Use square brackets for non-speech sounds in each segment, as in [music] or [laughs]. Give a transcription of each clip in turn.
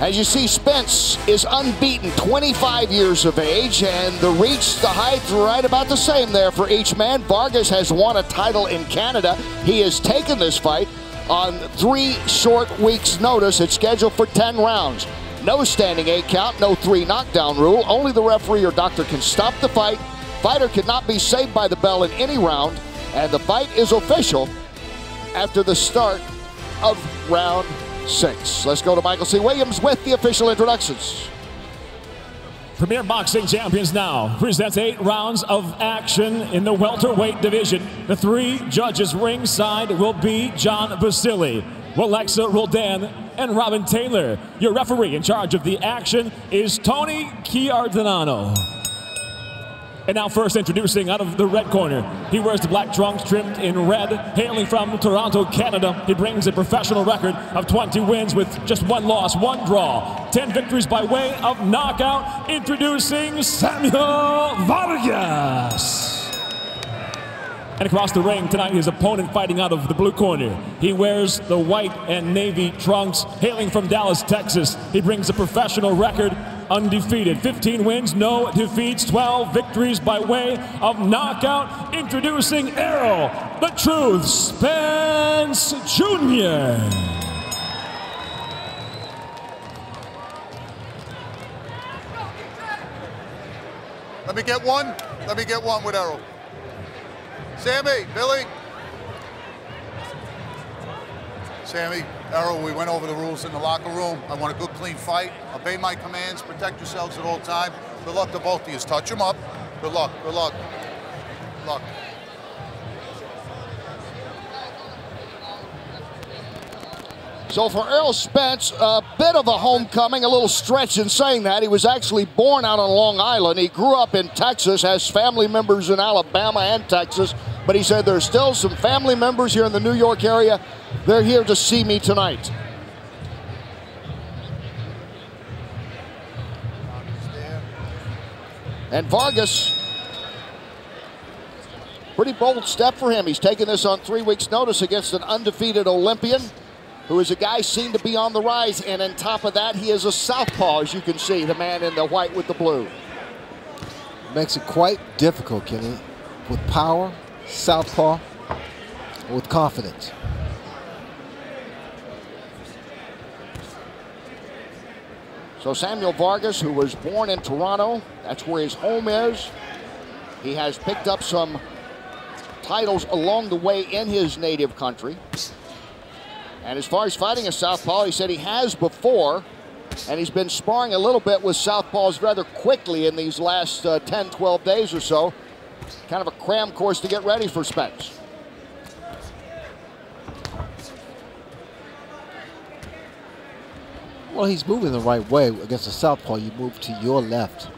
As you see, Spence is unbeaten, 25 years of age, and the reach, the height, right about the same there for each man. Vargas has won a title in Canada. He has taken this fight on three short weeks' notice. It's scheduled for 10 rounds. No standing eight count, no three knockdown rule. Only the referee or doctor can stop the fight. Fighter cannot be saved by the bell in any round, and the fight is official after the start of round six. Let's go to Michael C. Williams with the official introductions. Premier Boxing Champions now presents eight rounds of action in the welterweight division. The three judges ringside will be John Vasili, Alexa Roldan, and Robin Taylor. Your referee in charge of the action is Tony Chiarantano. And now first introducing out of the red corner. He wears the black trunks trimmed in red. Hailing from Toronto, Canada, he brings a professional record of 20 wins with just one loss, one draw. 10 victories by way of knockout. Introducing Samuel Vargas. And across the ring tonight, his opponent fighting out of the blue corner. He wears the white and navy trunks. Hailing from Dallas, Texas, he brings a professional record undefeated. 15 wins, no defeats, 12 victories by way of knockout. Introducing Errol, the Truth, Spence Jr. Let me get one. Let me get one with Errol. Sammy, Billy. Sammy, Errol, we went over the rules in the locker room. I want a good, clean fight. Obey my commands. Protect yourselves at all time. Good luck to both of you. Touch them up. Good luck. Good luck. Good luck. So for Errol Spence, a bit of a homecoming, a little stretch in saying that. He was actually born out on Long Island. He grew up in Texas, has family members in Alabama and Texas, but he said there's still some family members here in the New York area. They're here to see me tonight. And Vargas, pretty bold step for him. He's taking this on three weeks' notice against an undefeated Olympian who is a guy seen to be on the rise. And on top of that, he is a southpaw, as you can see, the man in the white with the blue. Makes it quite difficult, Kenny, with power, southpaw, with confidence. So Samuel Vargas, who was born in Toronto, that's where his home is. He has picked up some titles along the way in his native country. And as far as fighting a southpaw, he said he has before, and he's been sparring a little bit with southpaws rather quickly in these last uh, 10, 12 days or so. Kind of a cram course to get ready for Spence. Well, he's moving the right way. Against the southpaw, you move to your left.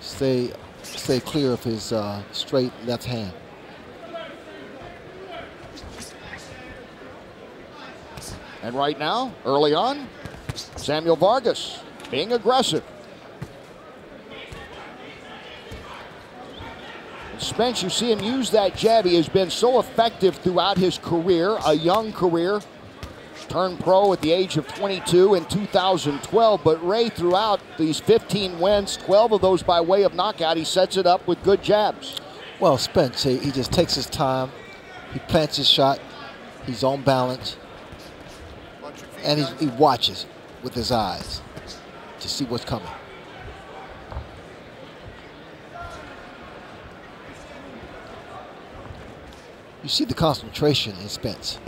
Stay, stay clear of his uh, straight left hand. And right now, early on, Samuel Vargas being aggressive. Spence, you see him use that jab. He has been so effective throughout his career, a young career. Turned pro at the age of 22 in 2012. But Ray, throughout these 15 wins, 12 of those by way of knockout, he sets it up with good jabs. Well, Spence, he, he just takes his time. He plants his shot. He's on balance. And he, he watches with his eyes to see what's coming. You see the concentration in Spence.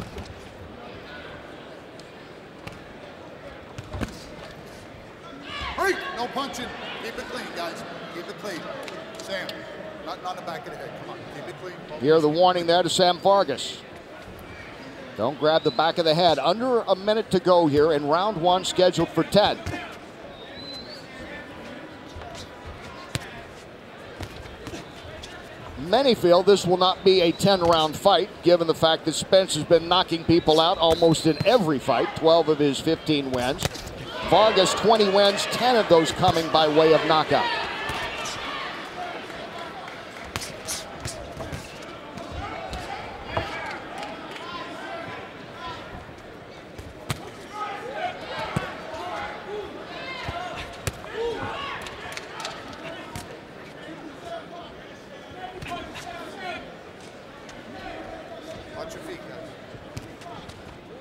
Hey, no punching. Keep it clean, guys. Keep it clean. Sam, not, not the back of the head. Come on, Hear the warning there to Sam Vargas. Don't grab the back of the head. Under a minute to go here in round one, scheduled for 10. Many feel this will not be a 10 round fight, given the fact that Spence has been knocking people out almost in every fight, 12 of his 15 wins. Vargas, 20 wins, 10 of those coming by way of knockout.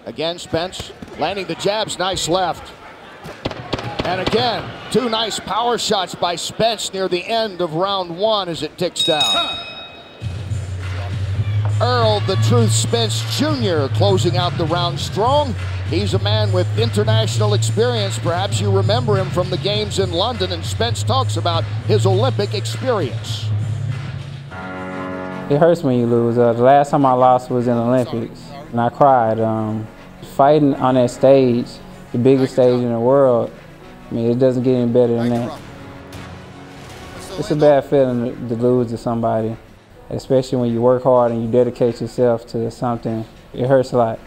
Again, Spence landing the jabs, nice left. And again, two nice power shots by Spence near the end of round one as it ticks down. Errol the Truth Spence Jr. closing out the round strong. He's a man with international experience. Perhaps you remember him from the games in London, and Spence talks about his Olympic experience. It hurts when you lose. Uh, the last time I lost was in the Olympics, and I cried. Um, fighting on that stage, the biggest stage in the world, I mean, it doesn't get any better than that. It's a bad feeling to lose to somebody, especially when you work hard and you dedicate yourself to something. It hurts a lot.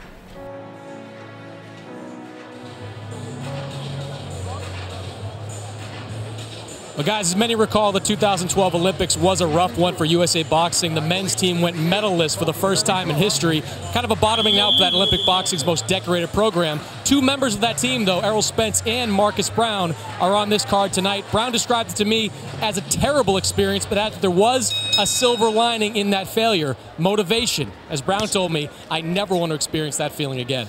Well, guys, as many recall, the 2012 Olympics was a rough one for USA Boxing. The men's team went medalist for the first time in history, kind of a bottoming out for that Olympic boxing's most decorated program. Two members of that team, though, Errol Spence and Marcus Browne, are on this card tonight. Browne described it to me as a terrible experience, but there was a silver lining in that failure motivation. As Browne told me, I never want to experience that feeling again.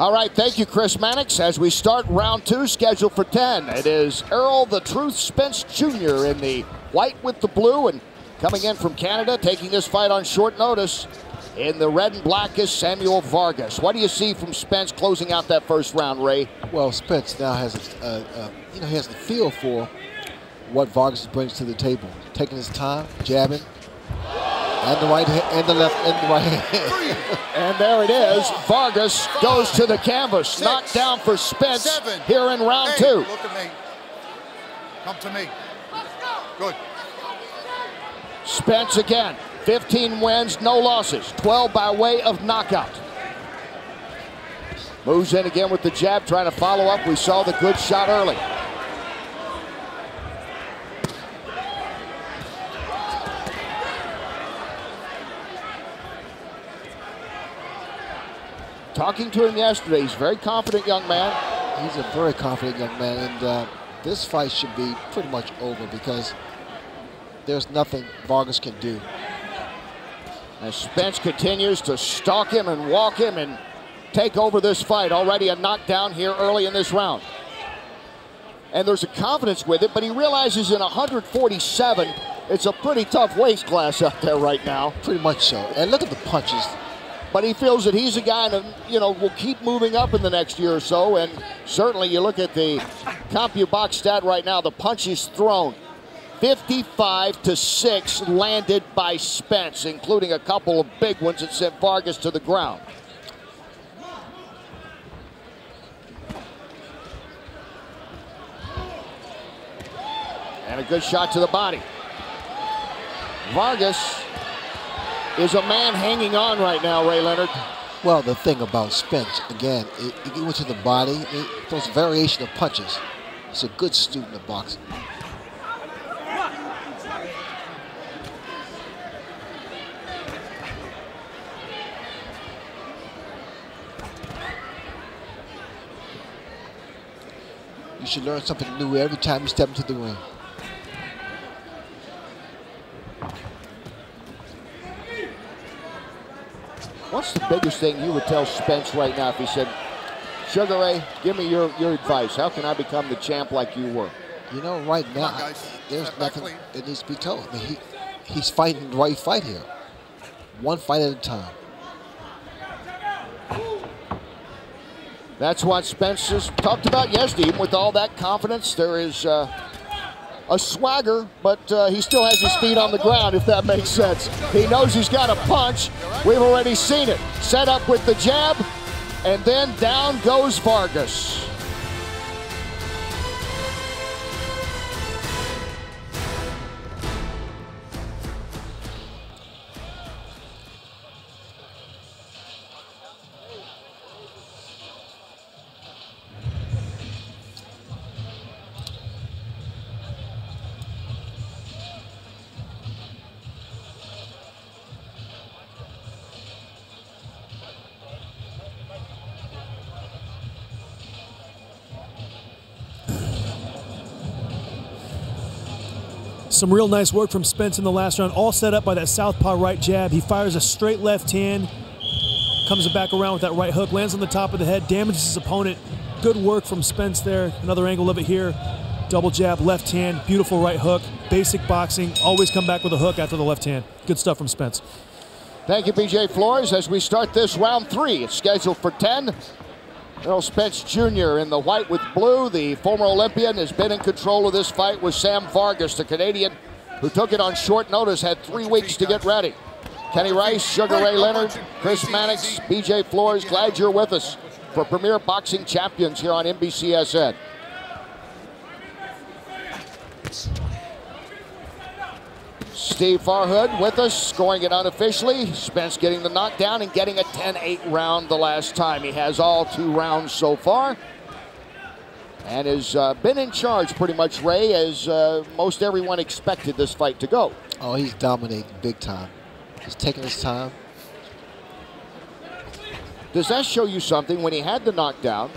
All right, thank you, Chris Mannix. As we start round two, scheduled for 10, it is Errol the Truth Spence Jr. in the white with the blue, and coming in from Canada, taking this fight on short notice. In the red and black is Samuel Vargas. What do you see from Spence closing out that first round, Ray? Well, Spence now has, a, a, you know, he has the feel for what Vargas brings to the table. Taking his time, jabbing, and the right hand, and the left, and the right hand. [laughs] and there it is. Vargas goes to the canvas. Six, Knocked down for Spence seven, here in round eight. two. Look at me. Come to me. Good. Spence again. 15 wins, no losses. 12 by way of knockout. Moves in again with the jab, trying to follow up. We saw the good shot early. Talking to him yesterday, he's a very confident young man. He's a very confident young man, and uh, this fight should be pretty much over because there's nothing Vargas can do. As Spence continues to stalk him and walk him and take over this fight. Already a knockdown here early in this round. And there's a confidence with it, but he realizes in 147, it's a pretty tough weight class out there right now. Pretty much so. And look at the punches but he feels that he's a guy that you know will keep moving up in the next year or so. And certainly, you look at the CompuBox stat right now: the punches thrown, 55 to six landed by Spence, including a couple of big ones that sent Vargas to the ground. And a good shot to the body. Vargas is a man hanging on right now, Ray Leonard. Well, the thing about Spence, again, it went to the body, it, those variation of punches. He's a good student of boxing. You should learn something new every time you step into the ring. What's the biggest thing you would tell Spence right now if he said, Sugar Ray, give me your, your advice. How can I become the champ like you were? You know, right now, on, there's nothing that needs to be told. I mean, he, he's fighting the right fight here. One fight at a time. That's what Spence has talked about yesterday. Even with all that confidence, there is uh, a swagger, but uh, he still has his feet on the ground, if that makes sense. He knows he's got a punch. We've already seen it. Set up with the jab, and then down goes Vargas. Some real nice work from Spence in the last round, all set up by that southpaw right jab. He fires a straight left hand, comes back around with that right hook, lands on the top of the head, damages his opponent. Good work from Spence there. Another angle of it here. Double jab, left hand, beautiful right hook. Basic boxing. Always come back with a hook after the left hand. Good stuff from Spence. Thank you, BJ Flores. As we start this round three, it's scheduled for 10. Errol Spence Jr. in the white with blue. The former Olympian has been in control of this fight with Sam Vargas, the Canadian, who took it on short notice, had three weeks to get ready. Kenny Rice, Sugar Ray Leonard, Chris Mannix, BJ Flores, glad you're with us for Premier Boxing Champions here on NBCSN. Steve Farhood with us, scoring it unofficially. Spence getting the knockdown and getting a 10-8 round the last time. He has all two rounds so far. And has uh, been in charge pretty much, Ray, as uh, most everyone expected this fight to go. Oh, he's dominating big time. He's taking his time. Does that show you something? When he had the knockdown,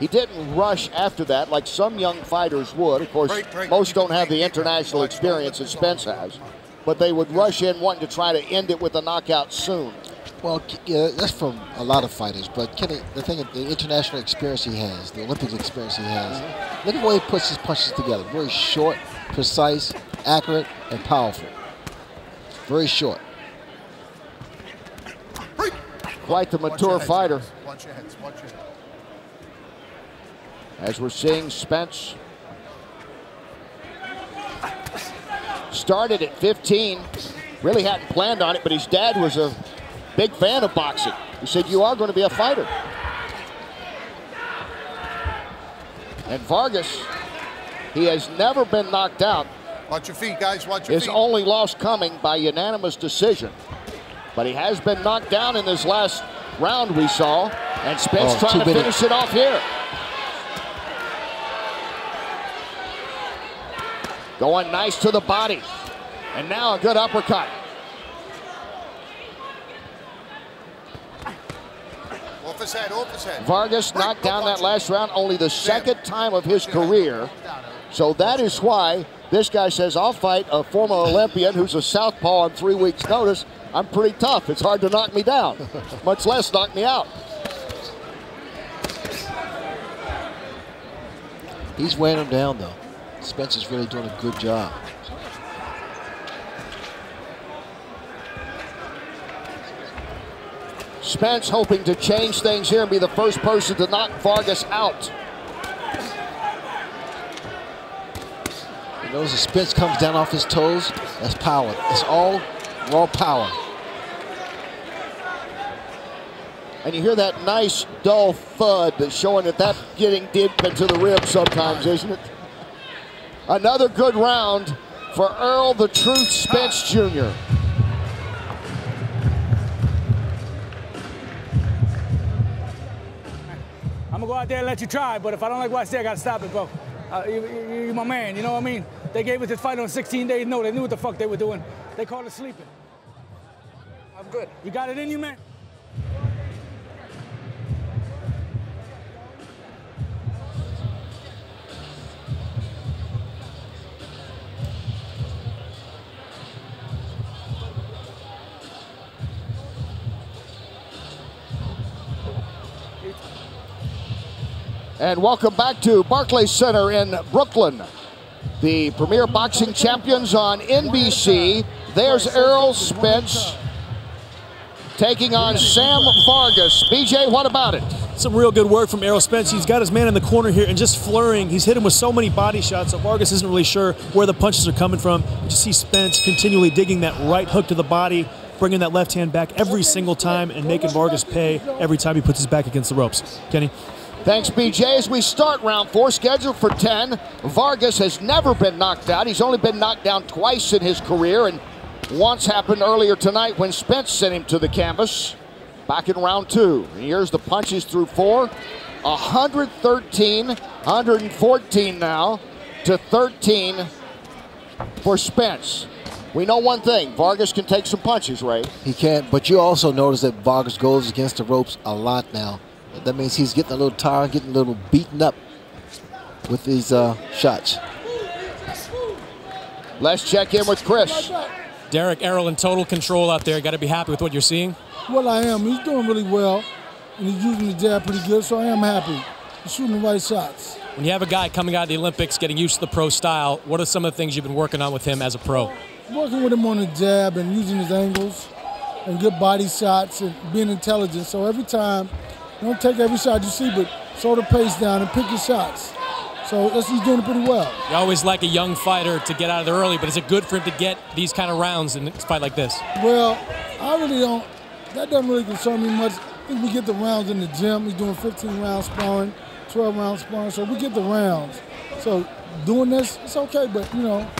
he didn't rush after that like some young fighters would. Of course, most don't have the international experience that Spence has, but they would rush in wanting to try to end it with a knockout soon. Well, yeah, that's from a lot of fighters, but Kenny, the thing, the international experience he has, the Olympic experience he has, mm-hmm. look at the way he puts his punches together. Very short, precise, accurate, and powerful. Very short. Quite the mature fighter. As we're seeing Spence started at 15. Really hadn't planned on it, but his dad was a big fan of boxing. He said, you are going to be a fighter. And Vargas, he has never been knocked out. Watch your feet, guys. Watch your His feet. only loss coming by unanimous decision. But he has been knocked down in this last round we saw. And Spence Oh, trying to minutes. finish it off here. Going nice to the body. And now a good uppercut. Off his head, off his head. Vargas knocked down that last round, only the second time of his career. So that is why this guy says, I'll fight a former Olympian who's a southpaw on three weeks' notice. I'm pretty tough. It's hard to knock me down, [laughs] much less knock me out. He's weighing him down, though. Spence is really doing a good job. Spence hoping to change things here and be the first person to knock Vargas out. You notice as Spence comes down off his toes, that's power. It's all raw power. And you hear that nice dull thud that's showing that that's getting deep into the ribs sometimes, isn't it? Another good round for Errol the Truth Spence Jr. out there and let you try, but if I don't like what I see, I gotta stop it, bro. Uh, you, you, you my man, you know what I mean? They gave us this fight on 16 days. No, they knew what the fuck they were doing. They called it sleeping. I'm good. You got it in you, man? And welcome back to Barclays Center in Brooklyn. The premier boxing champions on NBC. There's Errol Spence taking on Sam Vargas. BJ, what about it? Some real good work from Errol Spence. He's got his man in the corner here and just flurrying. He's hit him with so many body shots, so Vargas isn't really sure where the punches are coming from. You just see Spence continually digging that right hook to the body, bringing that left hand back every single time and making Vargas pay every time he puts his back against the ropes. Kenny? Thanks, BJ. As we start round four, scheduled for 10, Vargas has never been knocked out. He's only been knocked down twice in his career, and once happened earlier tonight when Spence sent him to the canvas back in round two. Here's the punches through four 113, 114 now to 13 for Spence. We know one thing Vargas can take some punches, Ray. He can, but you also notice that Vargas goes against the ropes a lot now. That means he's getting a little tired, getting a little beaten up with these uh, shots. Let's check in with Chris. Derek Errol in total control out there. Got to be happy with what you're seeing. Well, I am. He's doing really well, and he's using the jab pretty good, so I am happy. He's shooting the right shots. When you have a guy coming out of the Olympics getting used to the pro style, what are some of the things you've been working on with him as a pro? Working with him on the jab and using his angles and good body shots and being intelligent. So every time, don't take every shot you see, but slow the pace down and pick your shots. So that's, he's doing pretty well. You always like a young fighter to get out of there early, but is it good for him to get these kind of rounds in a fight like this? Well, I really don't. That doesn't really concern me much. I think we get the rounds in the gym. He's doing 15 rounds sparring, 12 rounds sparring, so we get the rounds. So doing this, it's okay, but you know,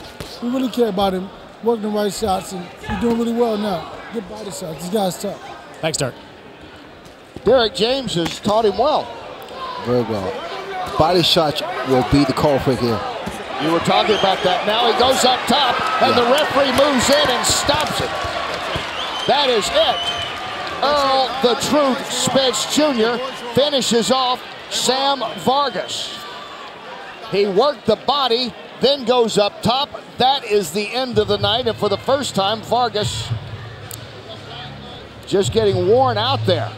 we really care about him working the right shots, and he's doing really well now. Good body shots. This guy's tough. Thanks, Derek. Derek James has taught him well. Very well. Body shots will be the culprit here. You were talking about that. Now he goes up top, and yeah. the referee moves in and stops it. That is it. Errol the Truth Spence Jr. finishes off Sam Vargas. He worked the body, then goes up top. That is the end of the night, and for the first time, Vargas just getting worn out there.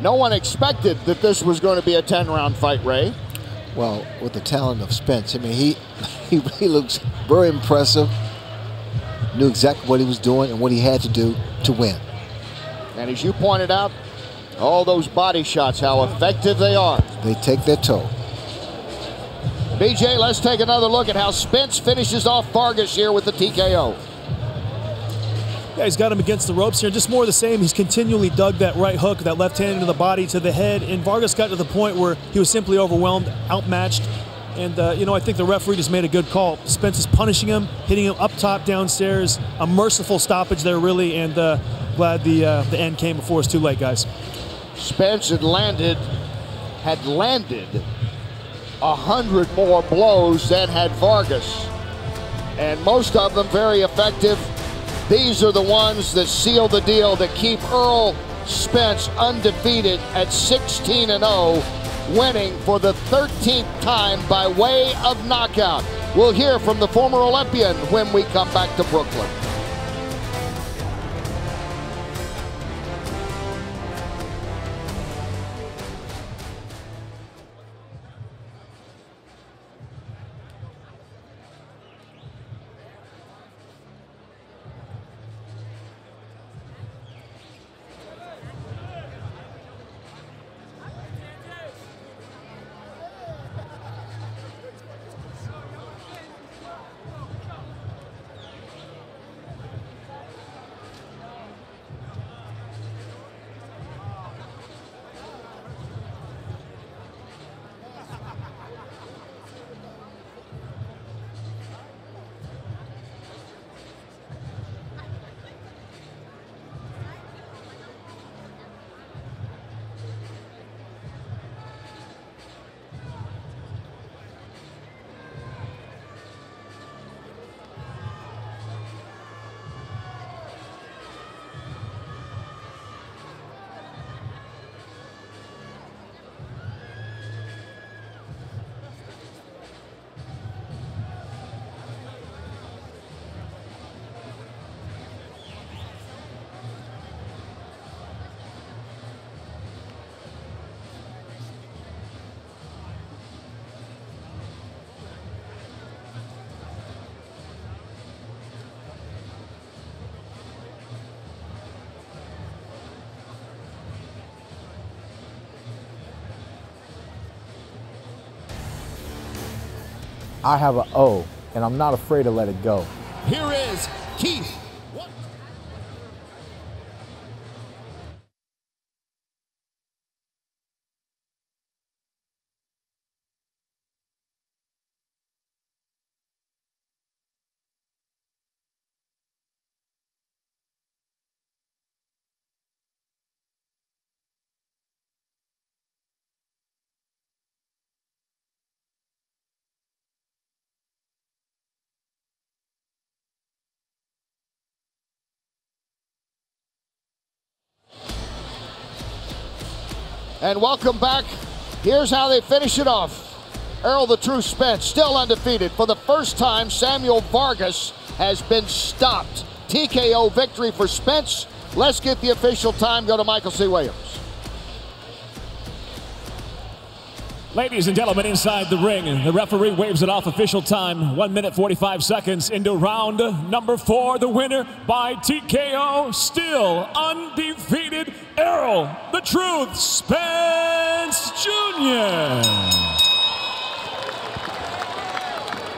No one expected that this was going to be a 10-round fight, Ray. Well, with the talent of Spence, I mean, he, [laughs] he, he looks very impressive. Knew exactly what he was doing and what he had to do to win. And as you pointed out, all those body shots, how effective they are. They take their toll. BJ, let's take another look at how Spence finishes off Vargas here with the TKO. Yeah, he's got him against the ropes here. Just more of the same. He's continually dug that right hook, that left hand into the body to the head. And Vargas got to the point where he was simply overwhelmed, outmatched. And, uh, you know, I think the referee just made a good call. Spence is punishing him, hitting him up top, downstairs. A merciful stoppage there, really. And uh, glad the, uh, the end came before it's too late, guys. Spence had landed, had landed a hundred more blows than had Vargas. And most of them very effective these are the ones that seal the deal that keep Errol Spence undefeated at 16 0, winning for the 13th time by way of knockout. We'll hear from the former Olympian when we come back to Brooklyn. I have an O, and I'm not afraid to let it go. Here is Keith And welcome back Here's how they finish it off. Errol the True Spence still undefeated. For the first time, Samuel Vargas has been stopped. TKO victory for Spence. Let's get the official time. Go to Michael C. Williams. Ladies and gentlemen, inside the ring, the referee waves it off official time. One minute, 45 seconds into round number four. The winner by TKO, still undefeated, Errol, the Truth, Spence Jr.